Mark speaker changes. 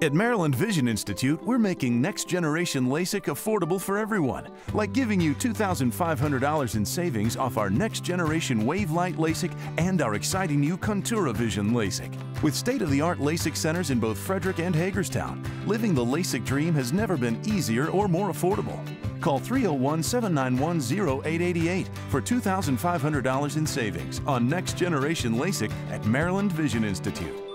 Speaker 1: At Maryland Vision Institute, we're making next generation LASIK affordable for everyone, like giving you $2,500 in savings off our next generation Wavelight LASIK and our exciting new Contoura Vision LASIK. With state of the art LASIK centers in both Frederick and Hagerstown, living the LASIK dream has never been easier or more affordable. Call 301 791 0888 for $2,500 in savings on next generation LASIK at Maryland Vision Institute.